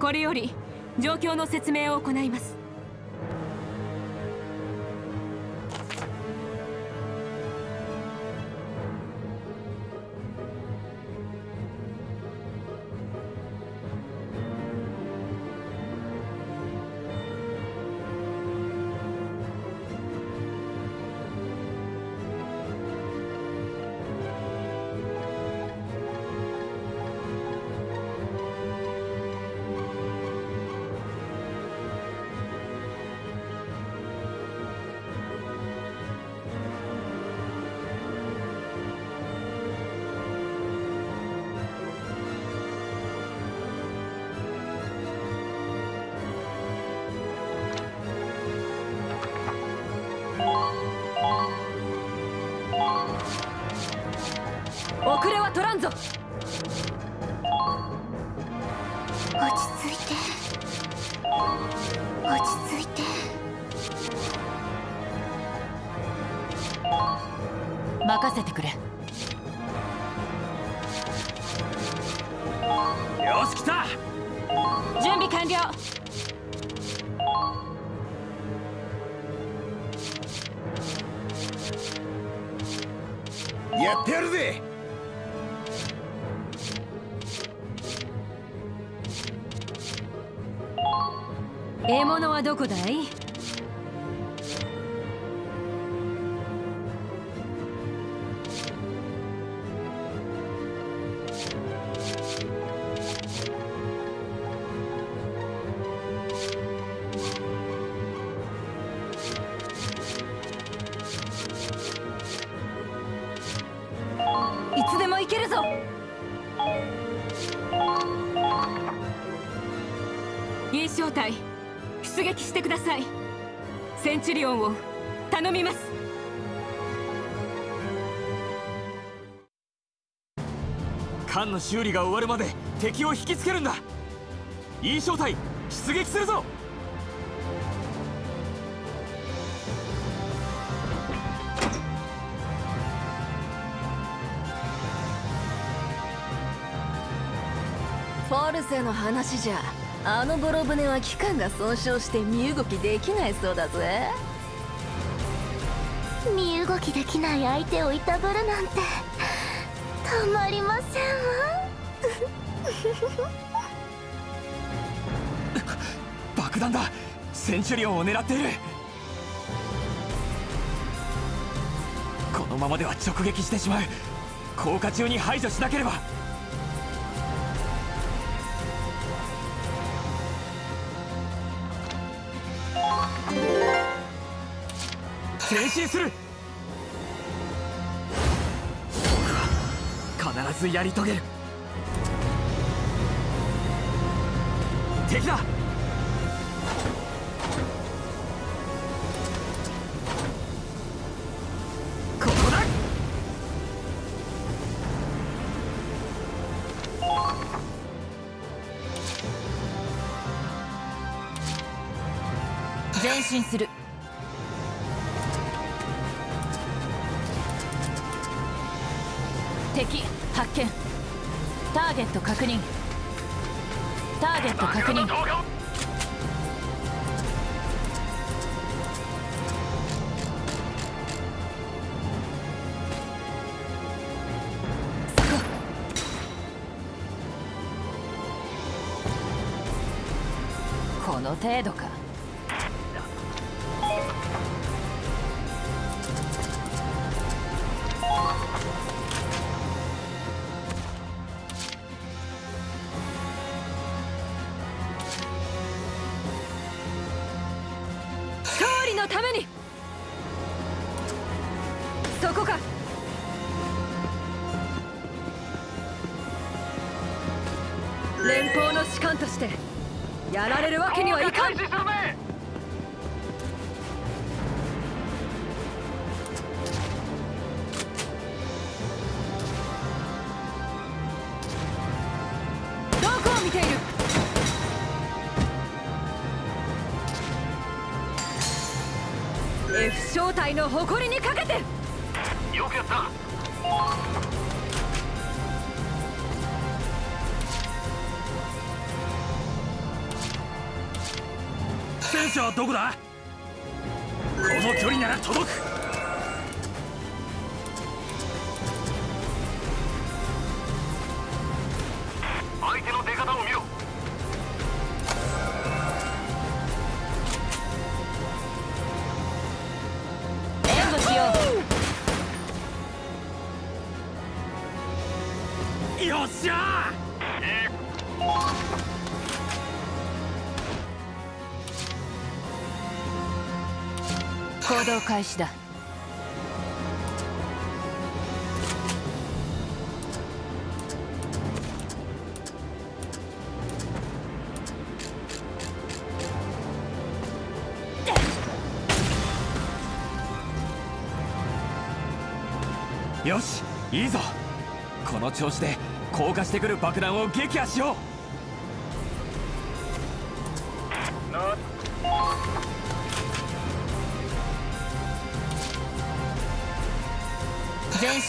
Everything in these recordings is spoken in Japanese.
これより状況の説明を行います。どこだい？撃してください。センチュリオンを頼みます。艦の修理が終わるまで敵を引きつけるんだ。いい正体出撃するぞ。フォルセの話じゃあのボロ船は機関が損傷して身動きできないそうだぜ。身動きできない相手をいたぶるなんてたまりませんわ。爆弾だ。センチュリオンを狙っている。このままでは直撃してしまう。降下中に排除しなければ前進する。僕は必ずやり遂げる。敵だ。ここだ。前進する。程度か。F 正体の誇りにかけて。よくやった。戦車はどこだ？この距離なら届く。開始だ。よしいいぞ。この調子で降下してくる爆弾を撃破しよ前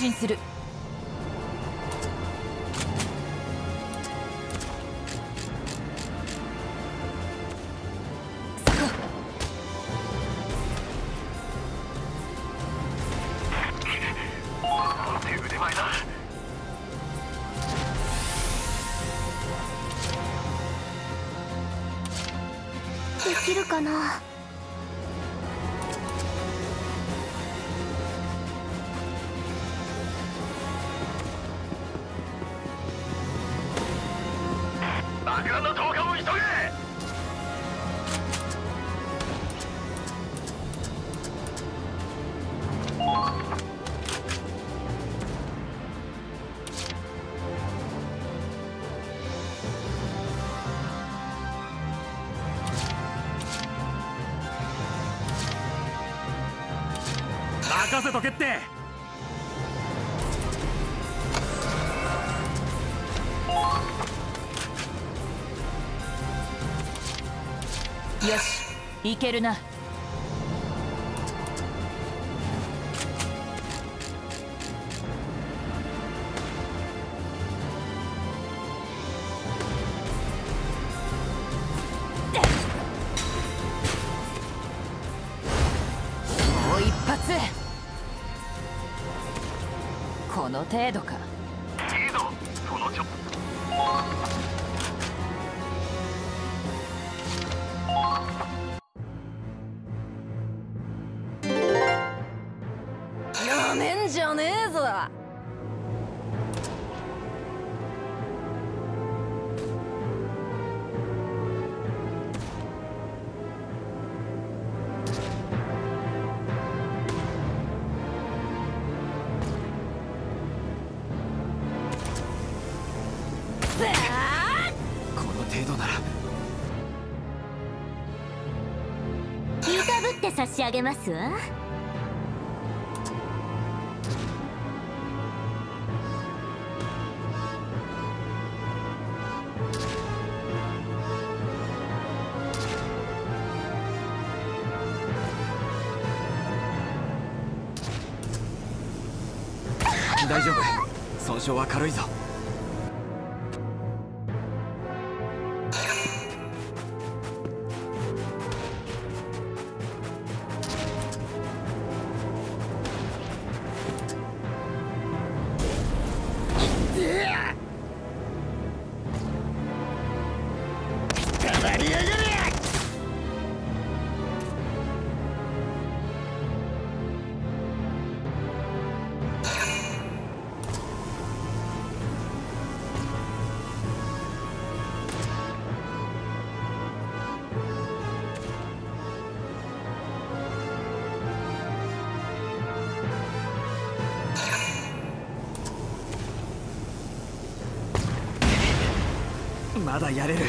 進する。う手腕前だできるかな？いけるな。この程度なら。いたぶって差し上げますわ。大丈夫。損傷は軽いぞ。だやれる。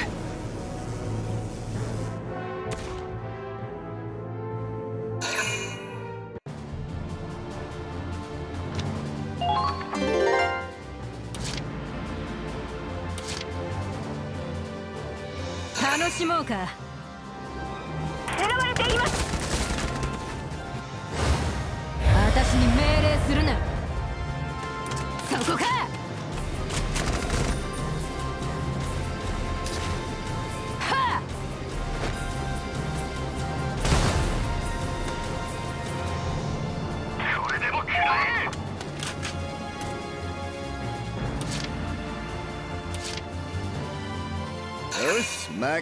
楽しもうか。狙われています。私に命令するな。そこか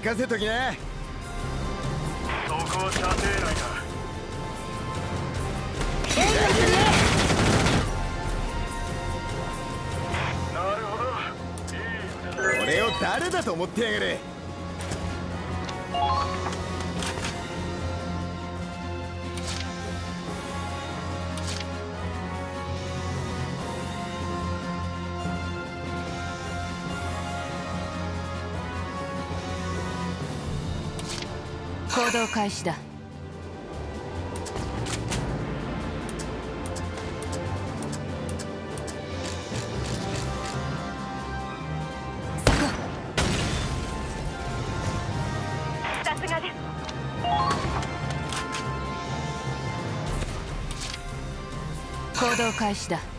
任せときな。そこは射程内だ。するなるほど。いい。腕だ俺を誰だと思ってやがる。行動開始だ。行動開始だ。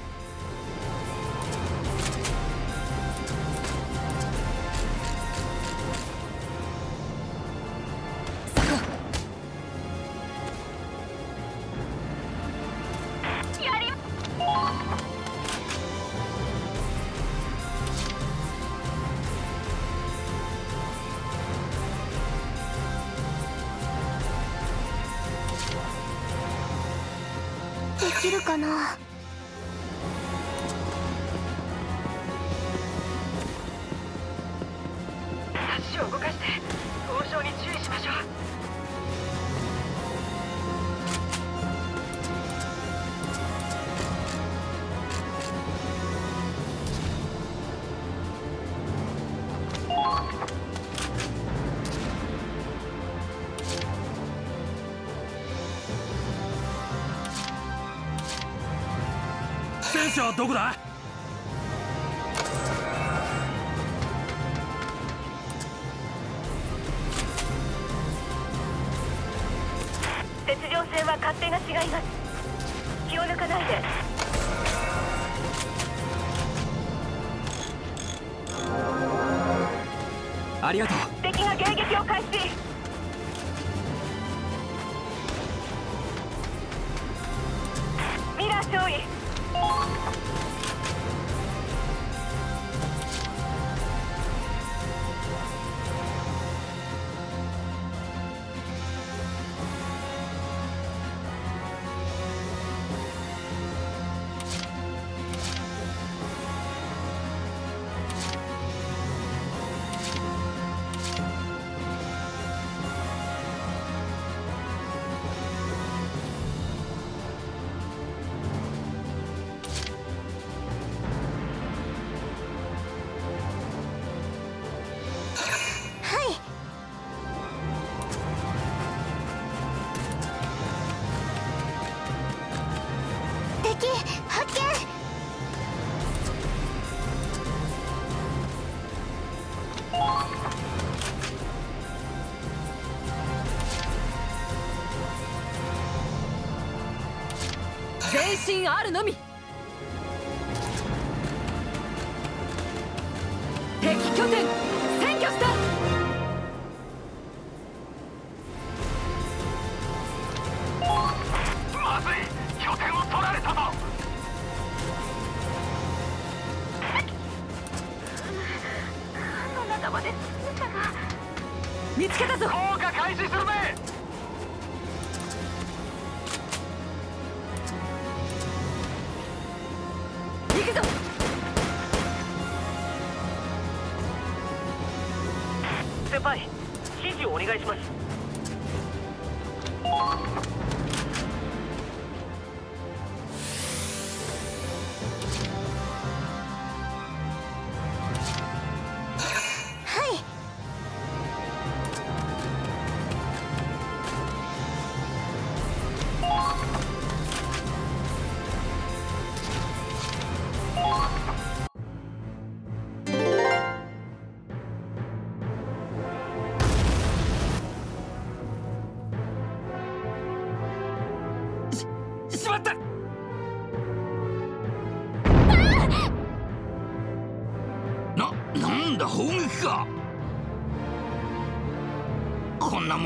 きるかな？どこだ？信あるのみ。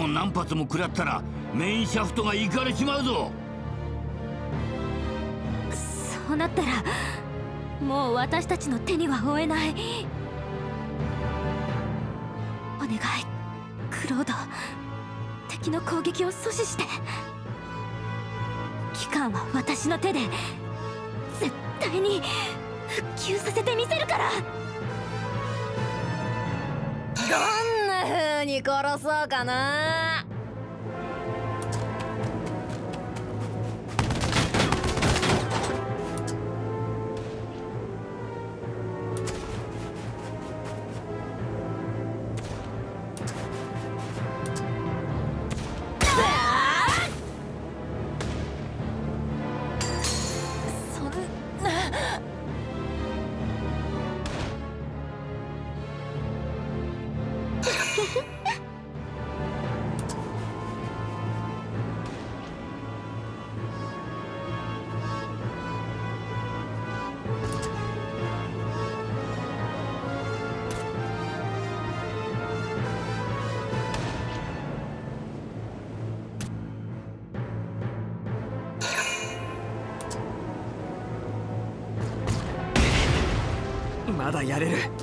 何発も食らったらメインシャフトがいかれちまうぞ。そうなったらもう私たちの手には負えない。お願いクロード。敵の攻撃を阻止して。機関は私の手で絶対に復旧させてみせるから。ガン風に殺そうかな。まだやれる。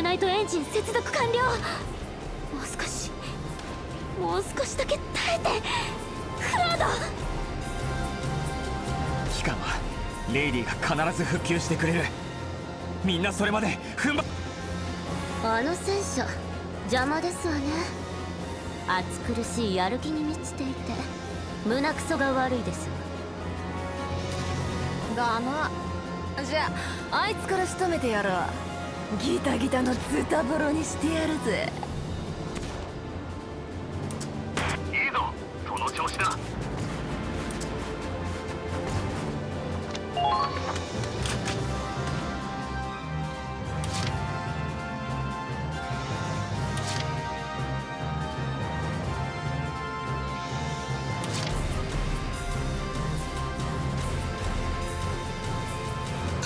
グナイトエンジン接続完了。もう少しもう少しだけ耐えてクロード。期間はレイディが必ず復旧してくれる。みんなそれまで踏ん張あの戦車邪魔ですわね。暑苦しいやる気に満ちていて胸クソが悪いです。だなじゃああいつから仕留めてやるわギタギタのズタボロにしてやるぜ。いいぞ。その調子だ。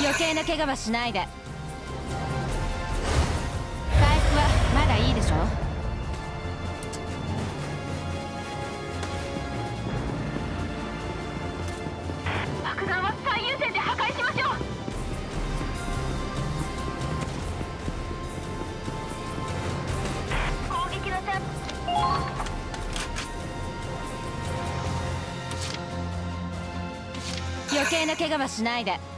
余計な怪我はしないでな怪我はしないで。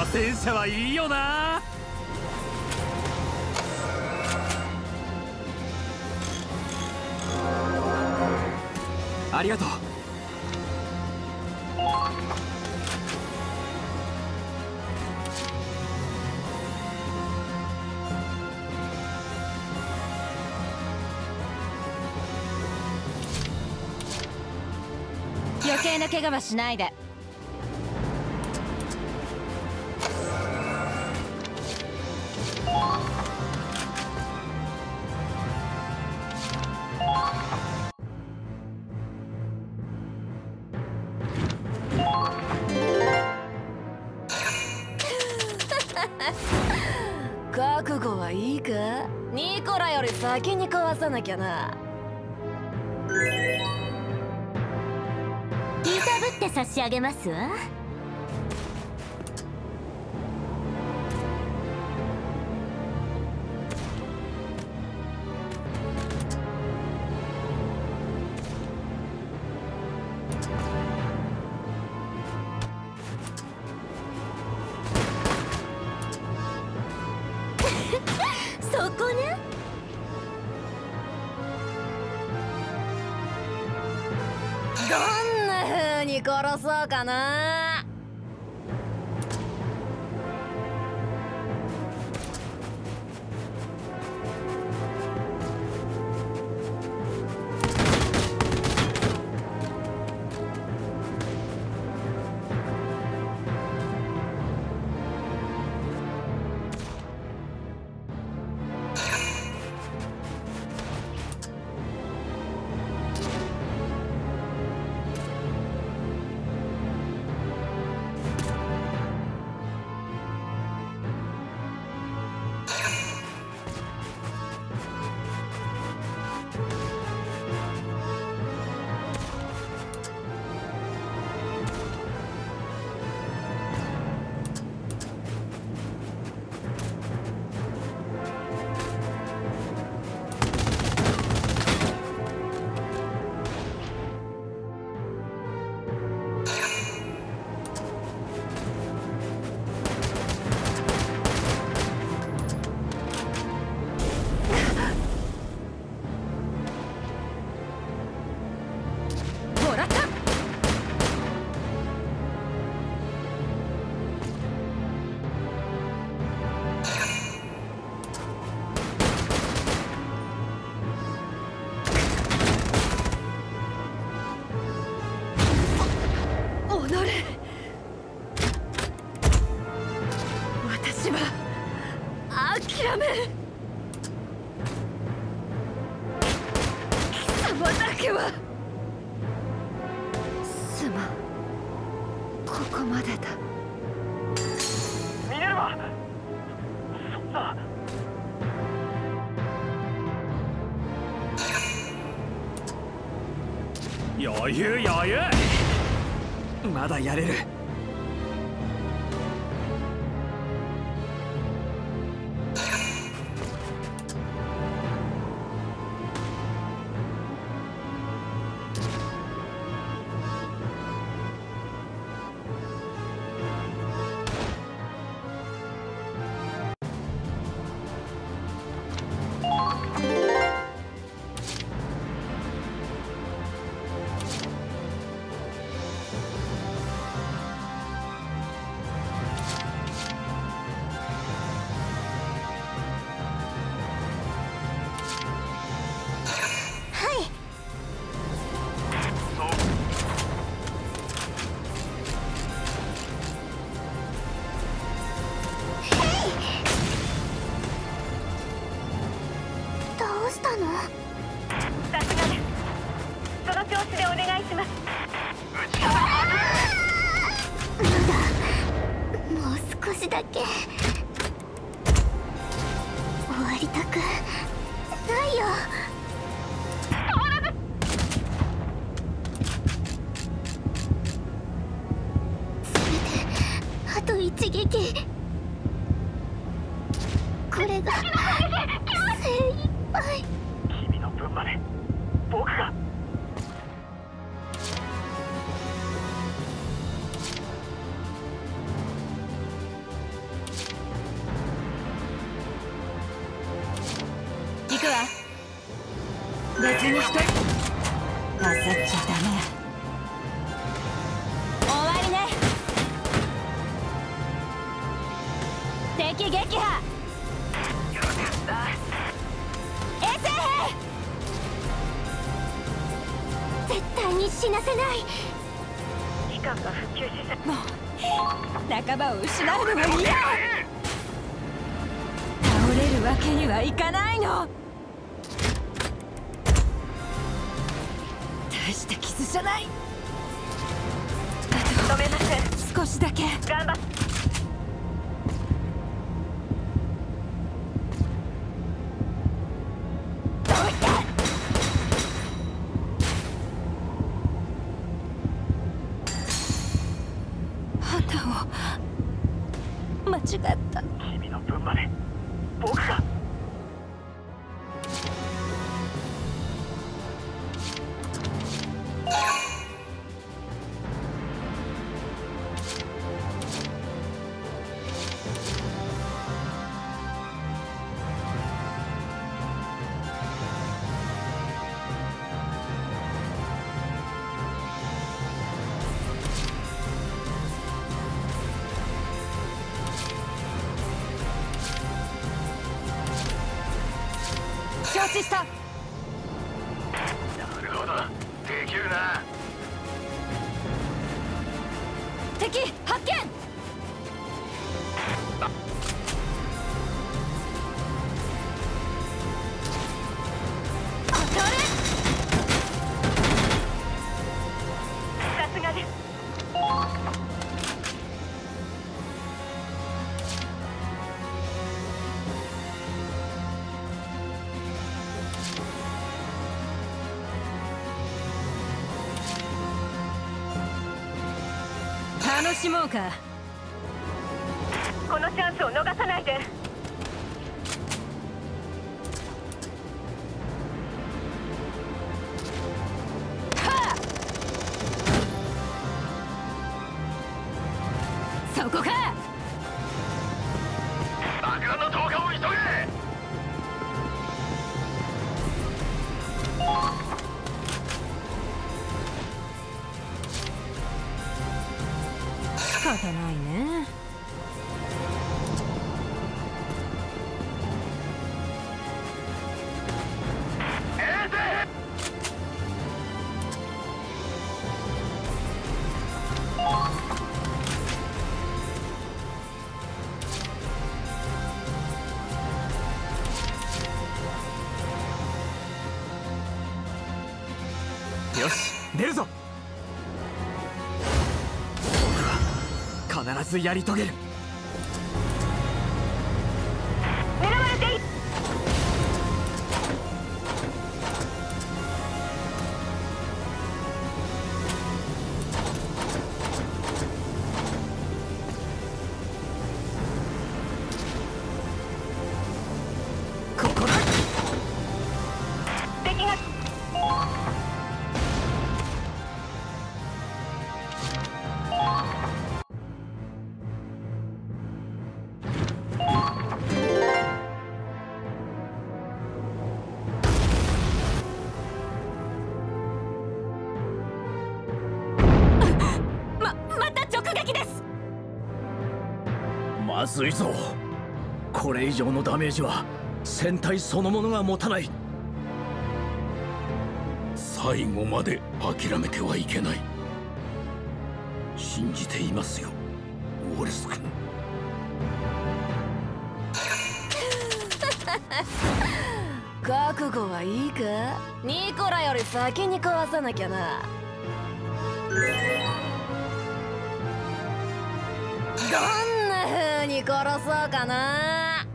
は戦車はいいよなありがとう余計な怪我はしないで。きゃな。タブって差し上げますわ。 않아. 余裕余裕。まだやれる。承知したしもうか。よし。出るぞ。僕は必ずやり遂げるいぞ。これ以上のダメージは戦隊そのものが持たない。最後まで諦めてはいけない。信じていますよウォレス君。覚悟はいいか？ニコラより先に壊さなきゃな。どん殺そうかな。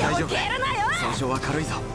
大丈夫。は軽いぞ。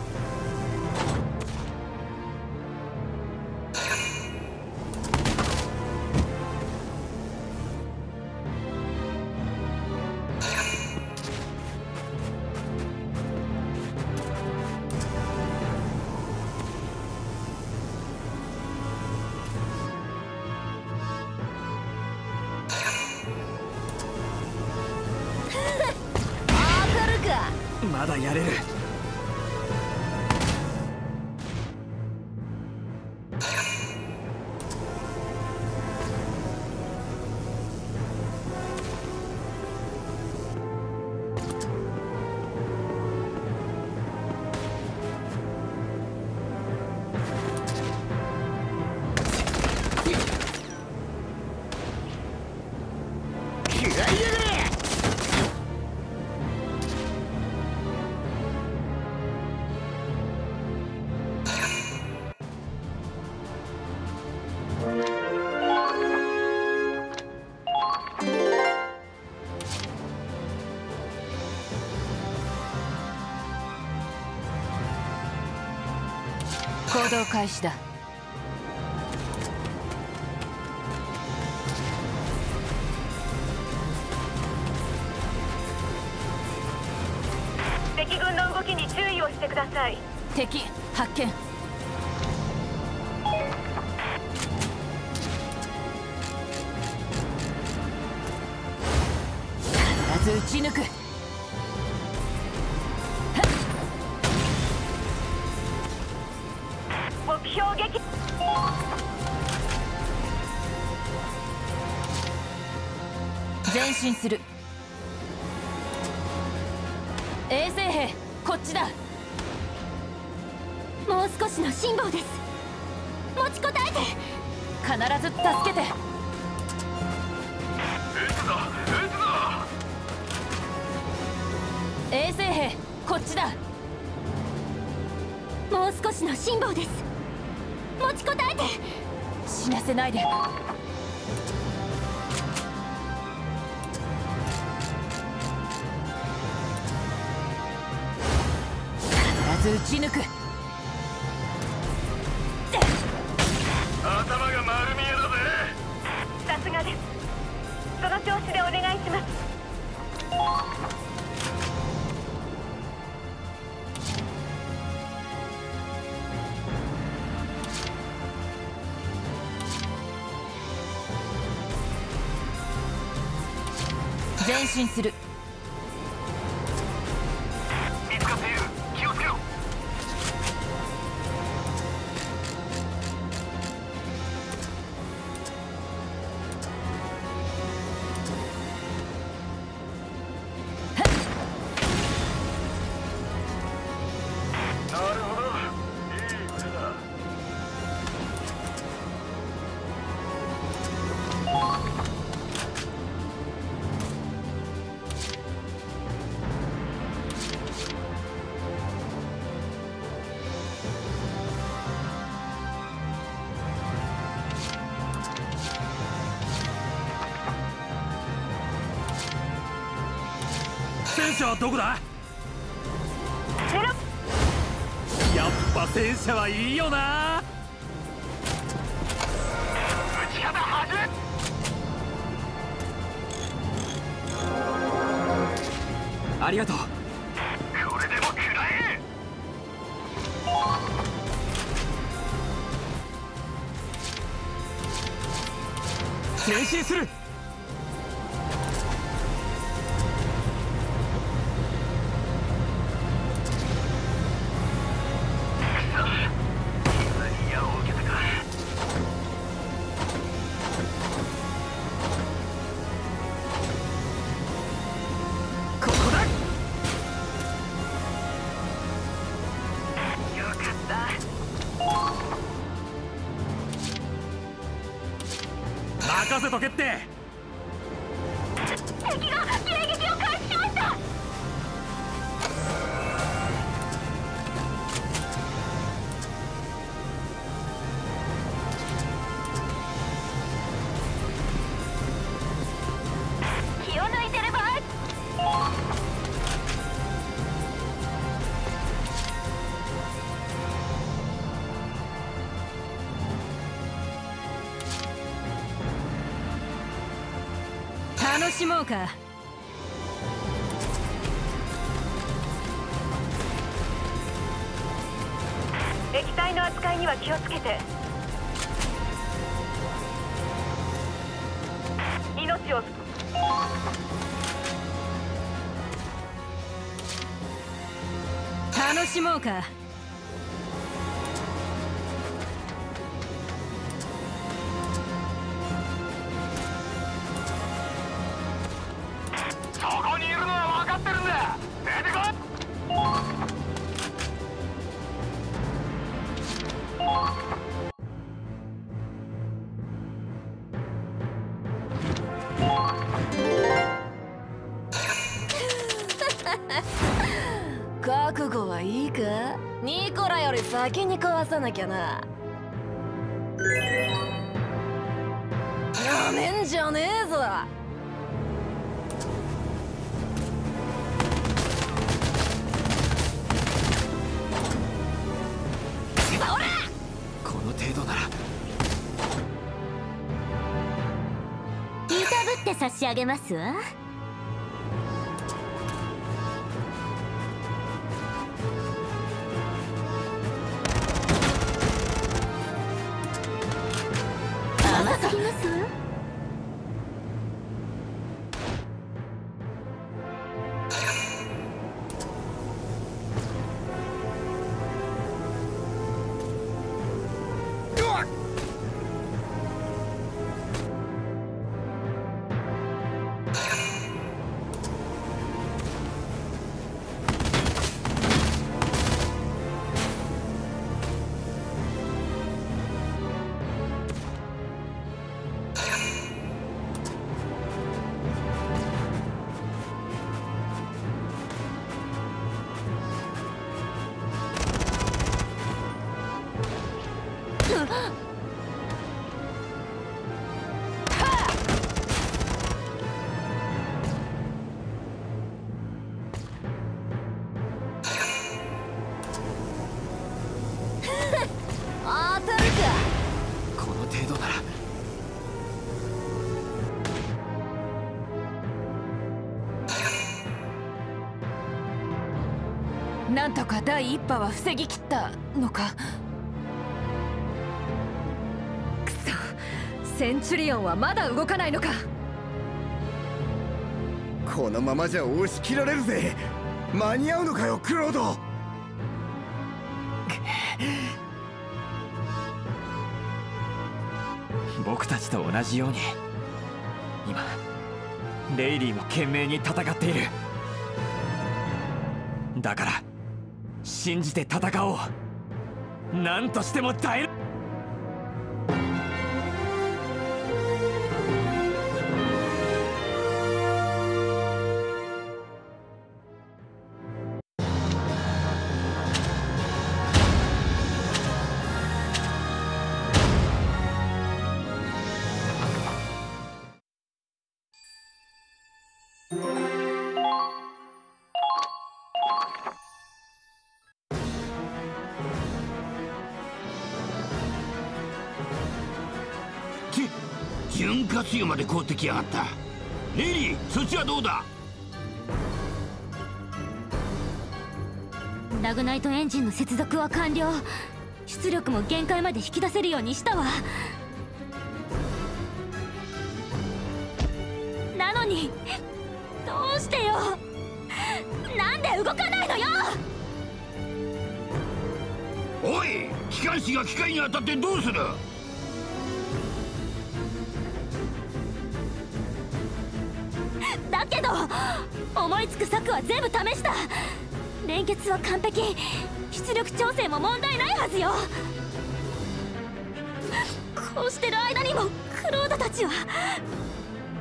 行動開始だ。敵軍の動きに注意をしてください。敵発見。必ず撃ち抜く進する。衛星兵こっちだ。もう少しの辛抱です。持ちこたえて。必ず助けて。衛星兵こっちだ。もう少しの辛抱です。持ちこたえて。死なせないで信する。車はどこだ？やっぱ戦車はいいよなしもうか。液体の扱いには気をつけて。命を楽しもうかげますわ。甘すぎますわ。第一波は防ぎきったのか？くそ。センチュリオンはまだ動かないのか？このままじゃ押し切られるぜ。間に合うのかよクロード。僕たちと同じように今レイリーも懸命に戦っている。だから信じて戦おう。何としても耐える。ってきやがった。レイリーそっちはどうだ？ラグナイトエンジンの接続は完了。出力も限界まで引き出せるようにしたわ。なのにどうしてよ。なんで動かないのよ。おい機関士が機械に当たってどうする？思いつく策は全部試した。連結は完璧。出力調整も問題ないはずよ。こうしてる間にもクロードたちは。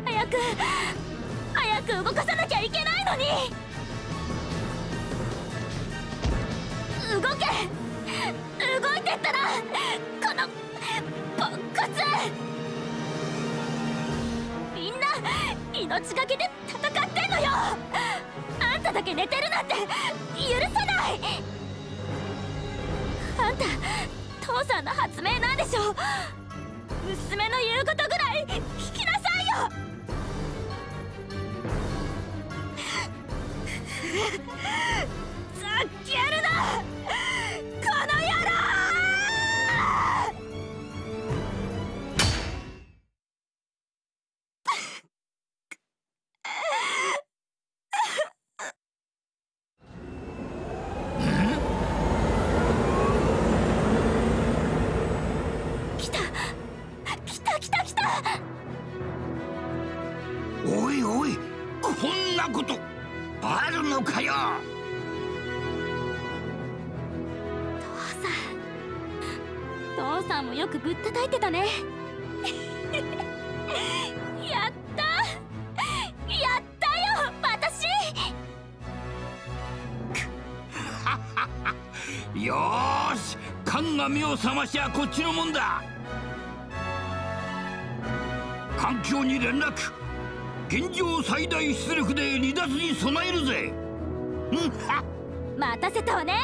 早く早く動かさなきゃいけないのに。動け動いてったらこのポンコツ。みんな命がけで戦ってんのよ。だけ寝てるなんて許さない。あんた父さんの発明なんでしょ。娘の言うことぐらい聞きなさいよ。はこっちのもんだ。環境に連絡。現状最大出力で離脱に備えるぜ。うん。は待たせたわね。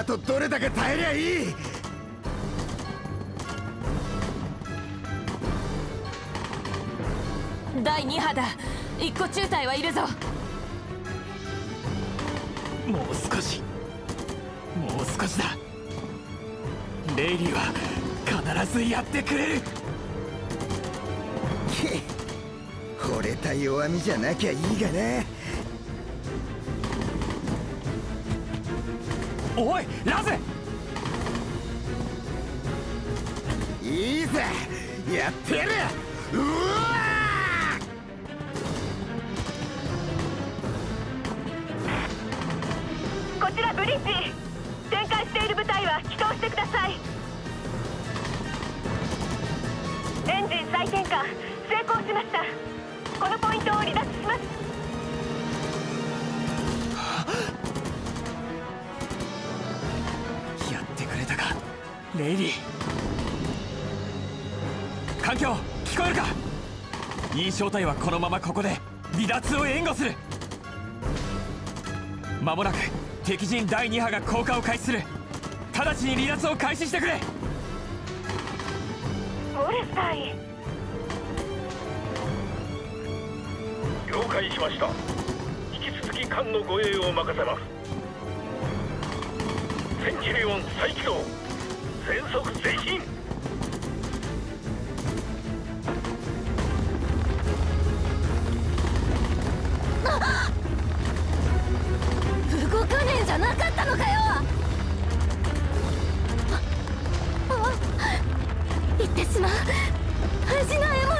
あとどれだけ耐えりゃいい？第2波だ。一個中隊はいるぞ。もう少し。もう少しだ。レイリーは必ずやってくれる。け惚れた弱みじゃなきゃいいがなおいラズいいぜやってやる！うわ E 小隊はこのままここで離脱を援護する。間もなく敵陣第2波が降下を開始する。直ちに離脱を開始してくれ。ウォレス隊了解しました。引き続き艦の護衛を任せます。センチュリオン再起動。全速前進島味の獲物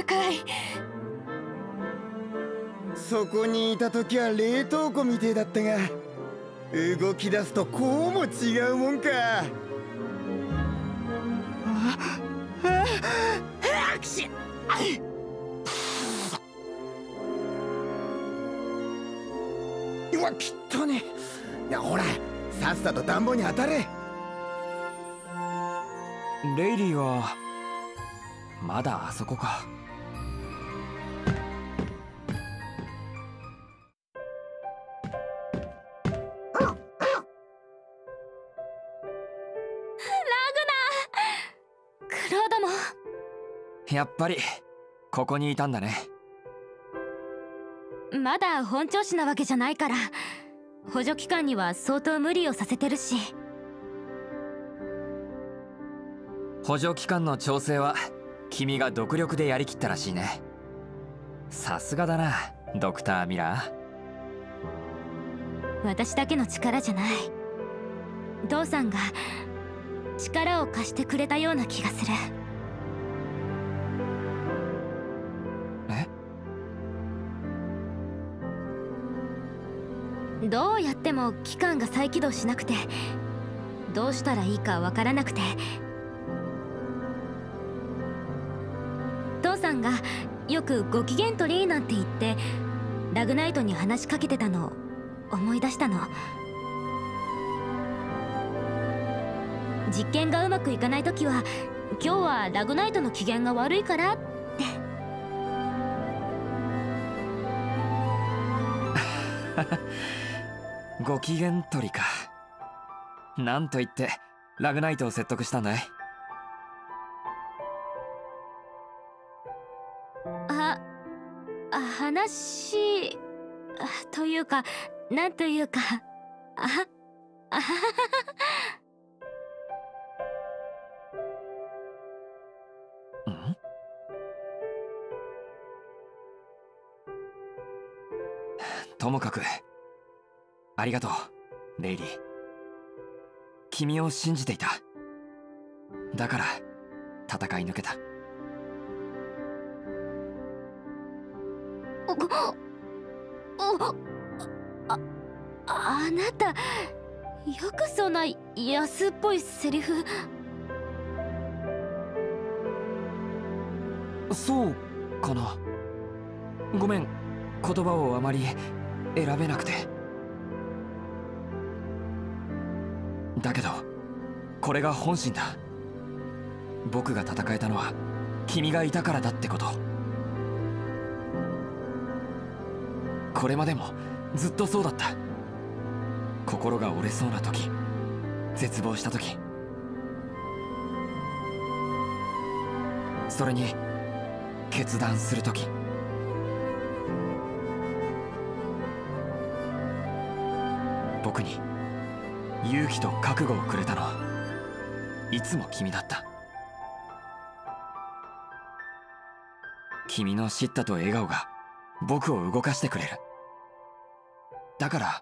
い。そこにいた時は冷凍庫みてえだったが動き出すとこうも違うもんか。うわきっとねいやほらさっさと暖房に当たれレイリーはまだあそこかやっぱりここにいたんだね。まだ本調子なわけじゃないから補助機関には相当無理をさせてるし。補助機関の調整は君が独力でやりきったらしいね。さすがだなドクター・ミラー。私だけの力じゃない。父さんが力を貸してくれたような気がするどうやっても機関が再起動しなくてどうしたらいいかわからなくて。父さんがよくご機嫌取りなんて言ってラグナイトに話しかけてたのを思い出したの。実験がうまくいかない時は今日はラグナイトの機嫌が悪いからって ご機嫌取りか。なんと言ってラグナイトを説得したんだい。ああ話あというかなんというかああはははん？ともかくありがとうレイリー。君を信じていた。だから戦い抜けた。おああなたよくそんな安っぽいセリフ。そうかな。ごめん言葉をあまり選べなくてだけどこれが本心だ。僕が戦えたのは君がいたからだってこと。これまでもずっとそうだった。心が折れそうな時絶望した時。それに決断する時。僕に勇気と覚悟をくれたのはいつも君だった。君の叱咤と笑顔が僕を動かしてくれる。だから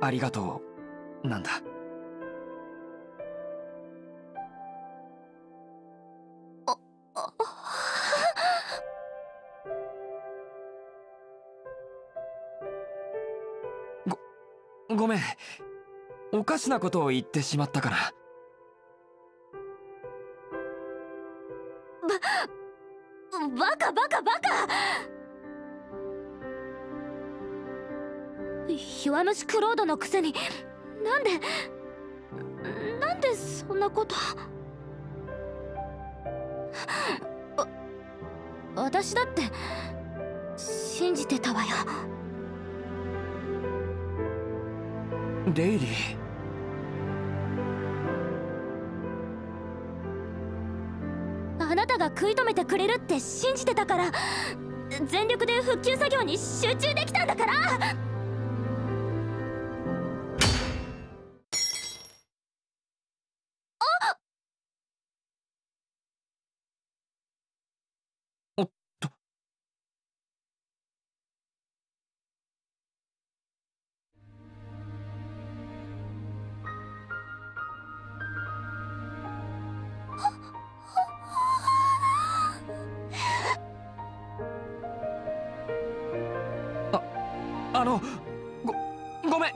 ありがとうなんだ。ごごめん。おかしなことを言ってしまったかなバカバカバカ！弱虫クロードのくせになんでなんでそんなこと？わ私だって信じてたわよ。レイリー食い止めてくれるって信じてたから全力で復旧作業に集中できたんだから。あのごごめん。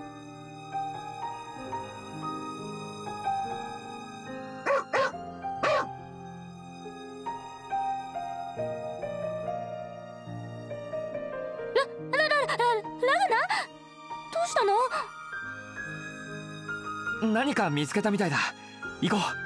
何か見つけたみたいだ行こう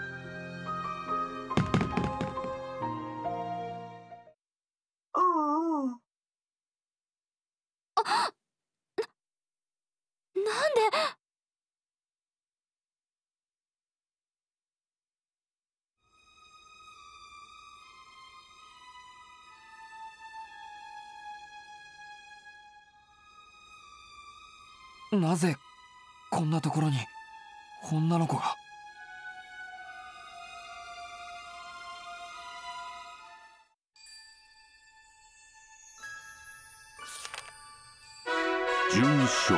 なぜこんなところに女の子が？11章。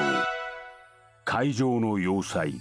海上の要塞。